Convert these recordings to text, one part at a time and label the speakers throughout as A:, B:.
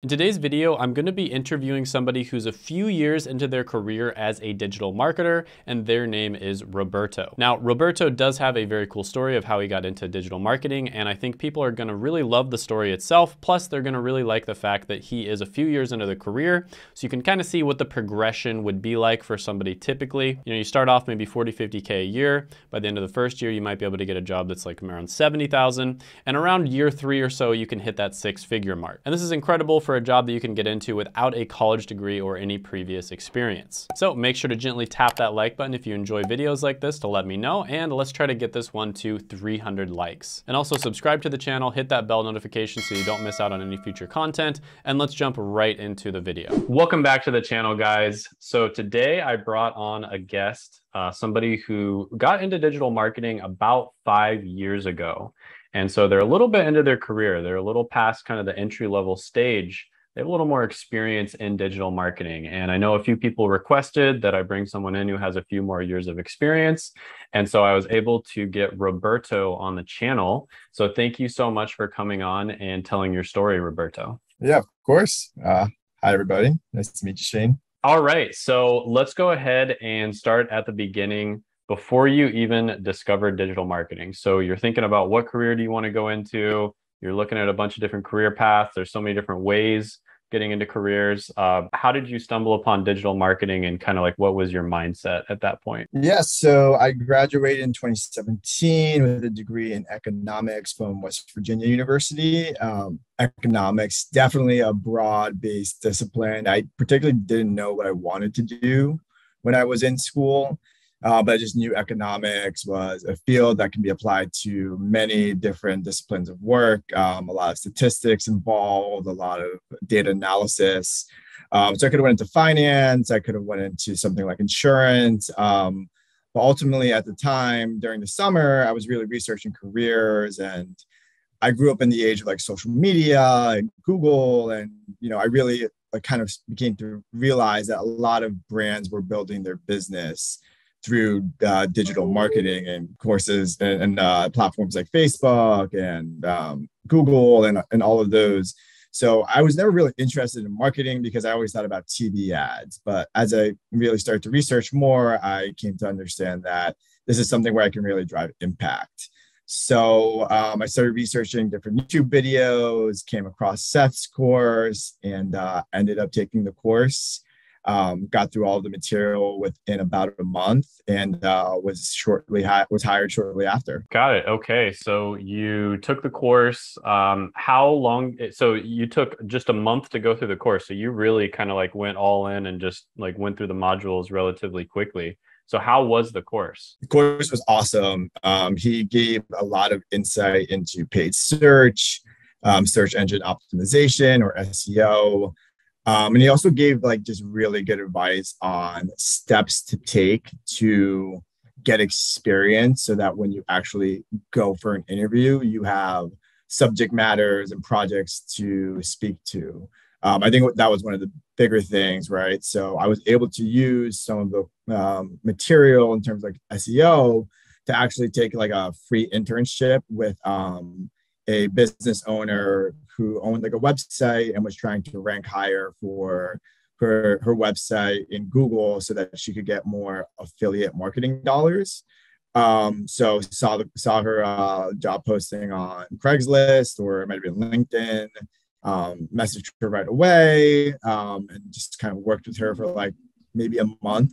A: In today's video, I'm going to be interviewing somebody who's a few years into their career as a digital marketer, and their name is Roberto. Now, Roberto does have a very cool story of how he got into digital marketing, and I think people are going to really love the story itself. Plus, they're going to really like the fact that he is a few years into the career, so you can kind of see what the progression would be like for somebody typically. You know, you start off maybe 40, 50K a year. By the end of the first year, you might be able to get a job that's like around 70,000, and around year three or so, you can hit that six figure mark. And this is incredible for a job that you can get into without a college degree or any previous experience. So make sure to gently tap that like button if you enjoy videos like this to let me know, and let's try to get this one to 300 likes. And also subscribe to the channel, hit that bell notification so you don't miss out on any future content, and let's jump right into the video. Welcome back to the channel, guys. So today I brought on a guest, uh, somebody who got into digital marketing about five years ago. And so they're a little bit into their career. They're a little past kind of the entry level stage they have a little more experience in digital marketing. And I know a few people requested that I bring someone in who has a few more years of experience. And so I was able to get Roberto on the channel. So thank you so much for coming on and telling your story, Roberto.
B: Yeah, of course. Uh, hi, everybody. Nice to meet you, Shane.
A: All right. So let's go ahead and start at the beginning before you even discovered digital marketing. So you're thinking about what career do you want to go into? You're looking at a bunch of different career paths. There's so many different ways getting into careers. Uh, how did you stumble upon digital marketing and kind of like what was your mindset at that point?
B: Yeah, so I graduated in 2017 with a degree in economics from West Virginia University. Um, economics, definitely a broad based discipline. I particularly didn't know what I wanted to do when I was in school. Uh, but I just knew economics was a field that can be applied to many different disciplines of work. Um, a lot of statistics involved, a lot of data analysis. Um, so I could have went into finance. I could have went into something like insurance. Um, but ultimately, at the time during the summer, I was really researching careers, and I grew up in the age of like social media and Google, and you know, I really like kind of became to realize that a lot of brands were building their business through uh, digital marketing and courses and, and uh, platforms like Facebook and um, Google and, and all of those. So I was never really interested in marketing because I always thought about TV ads. But as I really started to research more, I came to understand that this is something where I can really drive impact. So um, I started researching different YouTube videos, came across Seth's course, and uh, ended up taking the course um, got through all the material within about a month and uh, was shortly hi- was hired shortly after.
A: Got it. Okay, so you took the course. Um, how long? So you took just a month to go through the course. So you really kind of like went all in and just like went through the modules relatively quickly. So how was the course?
B: The course was awesome. Um, he gave a lot of insight into paid search, um, search engine optimization or SEO. Um, and he also gave like just really good advice on steps to take to get experience so that when you actually go for an interview, you have subject matters and projects to speak to. Um, I think that was one of the bigger things, right? So I was able to use some of the um, material in terms of like SEO to actually take like a free internship with um, a business owner who owned like a website and was trying to rank higher for her her website in Google so that she could get more affiliate marketing dollars. Um, so saw the saw her uh, job posting on Craigslist or it might have been LinkedIn. Um, messaged her right away um, and just kind of worked with her for like maybe a month.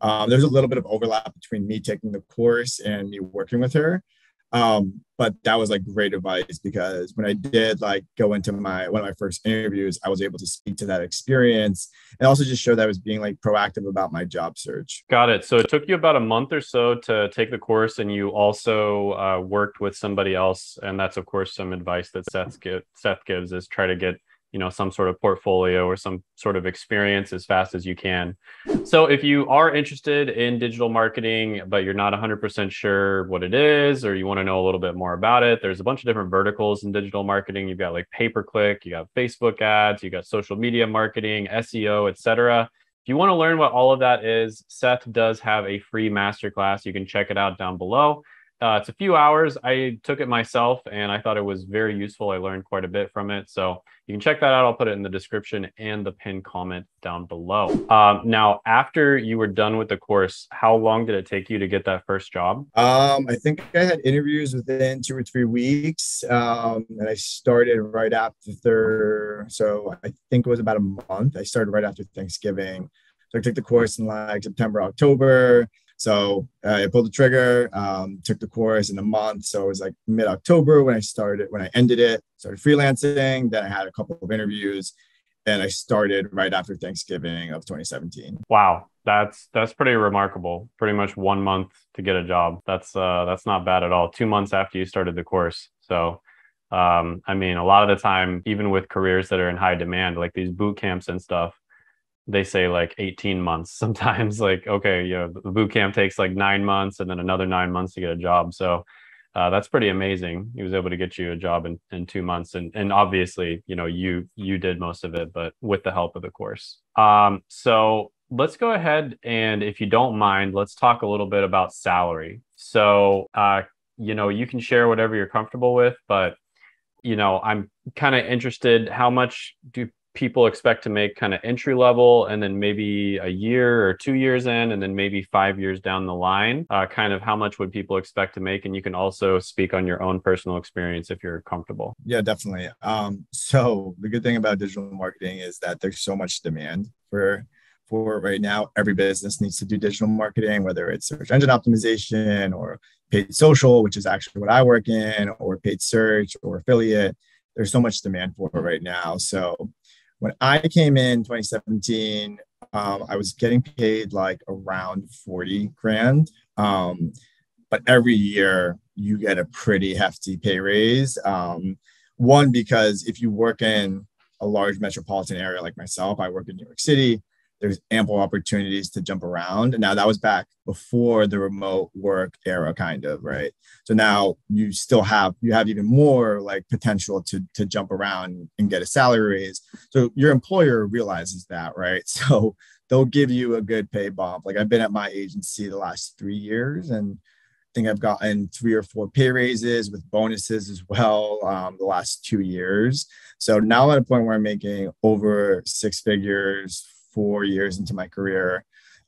B: Um, there's a little bit of overlap between me taking the course and me working with her. Um, but that was like great advice because when I did like go into my one of my first interviews, I was able to speak to that experience and also just show that I was being like proactive about my job search.
A: Got it. So it took you about a month or so to take the course, and you also uh, worked with somebody else, and that's of course some advice that Seth give, Seth gives is try to get you know some sort of portfolio or some sort of experience as fast as you can. So if you are interested in digital marketing but you're not 100% sure what it is or you want to know a little bit more about it there's a bunch of different verticals in digital marketing. You've got like pay per click you got facebook ads you got social media marketing seo etc if you want to learn what all of that is seth does have a free masterclass. You can check it out down below Uh, it's a few hours. I took it myself and I thought it was very useful. I learned quite a bit from it. So you can check that out. I'll put it in the description and the pinned comment down below. Um, now, after you were done with the course, how long did it take you to get that first job?
B: Um, I think I had interviews within two or three weeks. Um, and I started right after, so I think it was about a month. I started right after Thanksgiving. So I took the course in like September, October. So uh, I pulled the trigger, um, took the course in a month. So it was like mid October when I started, when I ended it, started freelancing. Then I had a couple of interviews and I started right after Thanksgiving of 2017.
A: Wow. That's that's pretty remarkable. Pretty much one month to get a job. That's uh that's not bad at all. Two months after you started the course. So um, I mean, a lot of the time, even with careers that are in high demand, like these boot camps and stuff, they say like 18 months sometimes like okay you know the boot camp takes like nine months and then another nine months to get a job. So uh, that's pretty amazing. He was able to get you a job in, in two months and and obviously you know you you did most of it but with the help of the course. Um so let's go ahead and if you don't mind let's talk a little bit about salary. So uh you know you can share whatever you're comfortable with but you know i'm kind of interested how much do people expect to make kind of entry level and then maybe a year or two years in and then maybe five years down the line uh, kind of how much would people expect to make? And you can also speak on your own personal experience if you're comfortable.
B: Yeah definitely. Um, so the good thing about digital marketing is that there's so much demand for for right now. Every business needs to do digital marketing whether it's search engine optimization or paid social which is actually what i work in or paid search or affiliate. There's so much demand for it right now. So when I came in 2017, um, I was getting paid like around 40 grand. Um, but every year you get a pretty hefty pay raise. Um, one, because if you work in a large metropolitan area like myself, I work in New York City, there's ample opportunities to jump around. And now that was back before the remote work era, kind of, right? So now you still have you have even more like potential to to jump around and get a salary raise. So your employer realizes that, right? So they'll give you a good pay bump. Like I've been at my agency the last three years and I think I've gotten three or four pay raises with bonuses as well um, the last two years. So now I'm at a point where I'm making over six figures four years into my career,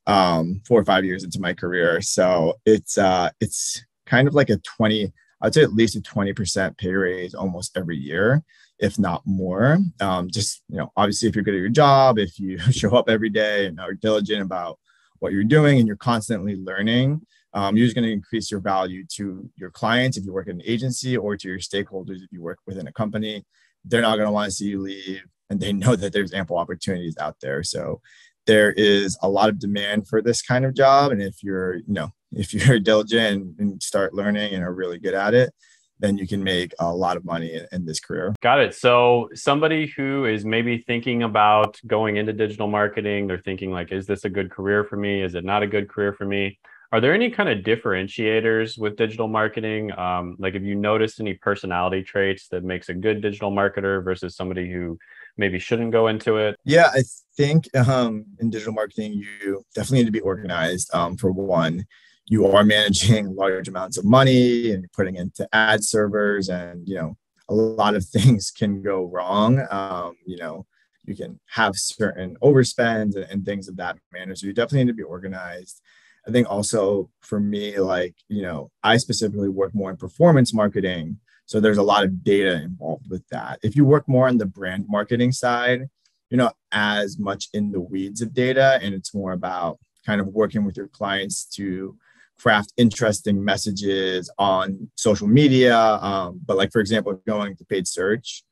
B: um, four or five years into my career. So it's uh, it's kind of like a 20, I'd say at least a 20% pay raise almost every year, if not more. Um, just, you know, obviously if you're good at your job, if you show up every day and are diligent about what you're doing and you're constantly learning, um, you're just going to increase your value to your clients if you work in an agency or to your stakeholders if you work within a company. They're not going to want to see you leave and they know that there's ample opportunities out there. So there is a lot of demand for this kind of job. And if you're, you know, if you're diligent and start learning and are really good at it, then you can make a lot of money in, this career.
A: Got it. So somebody who is maybe thinking about going into digital marketing, they're thinking like, is this a good career for me? Is it not a good career for me? Are there any kind of differentiators with digital marketing? Um, like, have you noticed any personality traits that makes a good digital marketer versus somebody who maybe shouldn't go into it?
B: Yeah, I think um, in digital marketing, you definitely need to be organized. Um, for one, you are managing large amounts of money and putting into ad servers, and you know a lot of things can go wrong. Um, you know, you can have certain overspends and, and things of that manner. So you definitely need to be organized. I think also for me, like, you know, I specifically work more in performance marketing. So there's a lot of data involved with that. If you work more on the brand marketing side, you're not as much in the weeds of data, and it's more about kind of working with your clients to craft interesting messages on social media. Um, but like for example, going to paid search,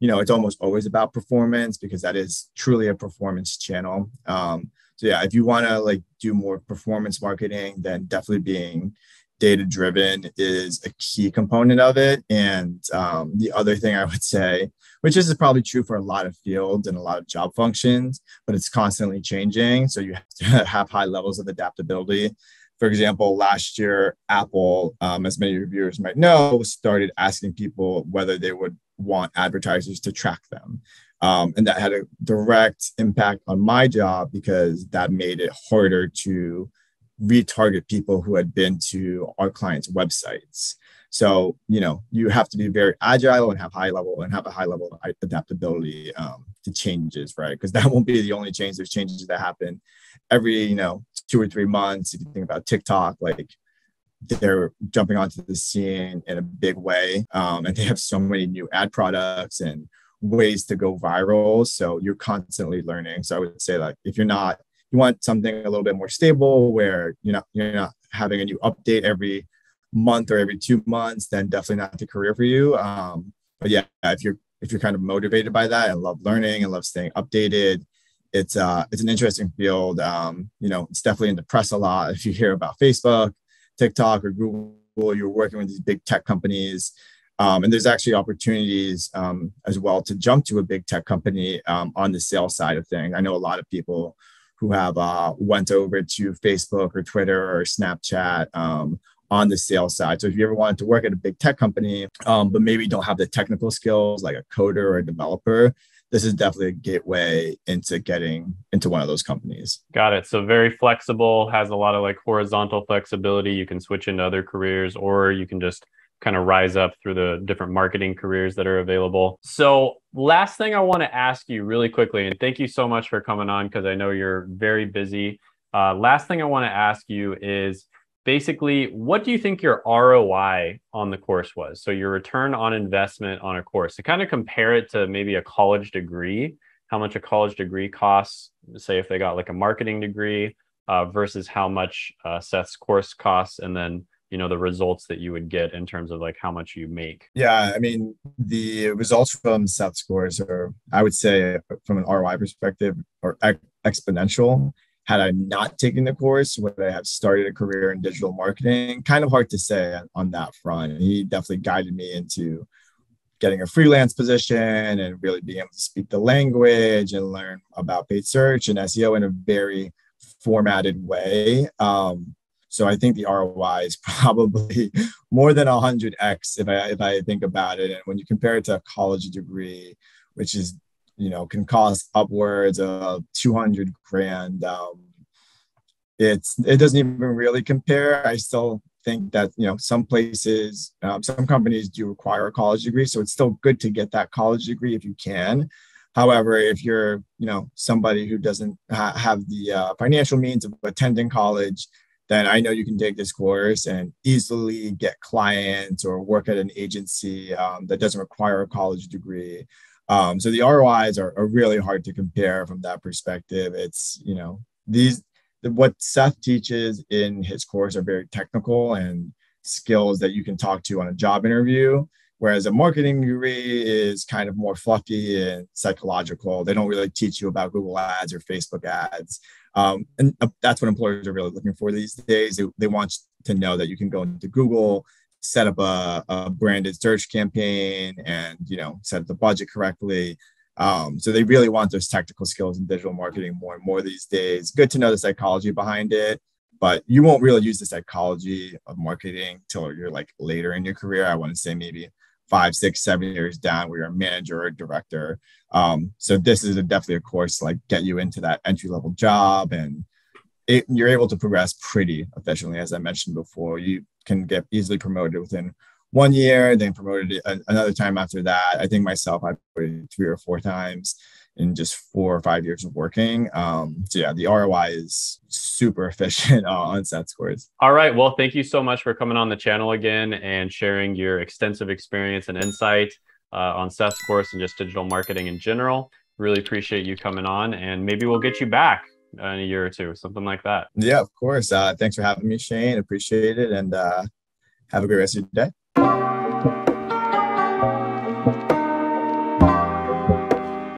B: you know, it's almost always about performance because that is truly a performance channel. Um, so yeah, if you want to like do more performance marketing, then definitely being data driven is a key component of it. And um, the other thing I would say, which is probably true for a lot of fields and a lot of job functions, but it's constantly changing. So you have to have high levels of adaptability. For example, last year, Apple, um, as many reviewers might know, started asking people whether they would want advertisers to track them. Um, and that had a direct impact on my job because that made it harder to retarget people who had been to our clients' websites. So, you know, you have to be very agile and have high level and have a high level of adaptability um, to changes, right? Because that won't be the only change. There's changes that happen every, you know, two or three months. If you think about TikTok, like they're jumping onto the scene in a big way. Um, and they have so many new ad products and ways to go viral. So you're constantly learning. So I would say like if you're not, you want something a little bit more stable where you're not you're not having a new update every month or every two months, then definitely not the career for you. Um, but yeah, if you're if you're kind of motivated by that and love learning and love staying updated, it's uh it's an interesting field. Um, you know, it's definitely in the press a lot. If you hear about Facebook, TikTok, or Google, you're working with these big tech companies. Um, and there's actually opportunities um, as well to jump to a big tech company um, on the sales side of things. I know a lot of people who have uh, went over to Facebook or Twitter or Snapchat um, on the sales side. So if you ever wanted to work at a big tech company, um, but maybe don't have the technical skills like a coder or a developer, this is definitely a gateway into getting into one of those companies.
A: Got it. So very flexible, has a lot of like horizontal flexibility. You can switch into other careers or you can just kind of rise up through the different marketing careers that are available. So, last thing I want to ask you really quickly, and thank you so much for coming on because I know you're very busy. Uh, last thing I want to ask you is basically, what do you think your ROI on the course was? So, your return on investment on a course to kind of compare it to maybe a college degree, how much a college degree costs, say if they got like a marketing degree uh, versus how much uh, Seth's course costs, and then you know the results that you would get in terms of like how much you make.
B: Yeah i mean the results from Seth's scores are i would say from an roi perspective are exponential. Had i not taken the course would i have started a career in digital marketing? Kind of hard to say on that front. He definitely guided me into getting a freelance position and really being able to speak the language and learn about paid search and seo in a very formatted way. Um, so I think the ROI is probably more than 100x if I if I think about it. And when you compare it to a college degree, which is you know can cost upwards of 200 grand, um, it's it doesn't even really compare. I still think that you know some places, um, some companies do require a college degree, so it's still good to get that college degree if you can. However, if you're you know somebody who doesn't ha- have the uh, financial means of attending college then I know you can take this course and easily get clients or work at an agency um, that doesn't require a college degree. Um, so the ROIs are, are, really hard to compare from that perspective. It's, you know, these, what Seth teaches in his course are very technical and skills that you can talk to on a job interview. Whereas a marketing degree is kind of more fluffy and psychological. They don't really teach you about Google ads or Facebook ads. Um, and uh, that's what employers are really looking for these days. They, they want to know that you can go into Google, set up a, a branded search campaign, and you know set up the budget correctly. Um, so they really want those technical skills in digital marketing more and more these days. Good to know the psychology behind it, but you won't really use the psychology of marketing till you're like later in your career. I want to say maybe five, six, seven years down where you're a manager or a director. Um, so this is a, definitely a course like get you into that entry level job and it, you're able to progress pretty efficiently. As I mentioned before, you can get easily promoted within one year, then promoted another time after that. I think myself, I've three or four times in just four or five years of working. Um, so yeah, the ROI is super efficient on Seth scores.
A: All right. Well, thank you so much for coming on the channel again and sharing your extensive experience and insight uh, on Seth's course and just digital marketing in general. Really appreciate you coming on and maybe we'll get you back in a year or two, something like that.
B: Yeah, of course. Uh, thanks for having me, Shane. Appreciate it. And uh, have a great rest of your day.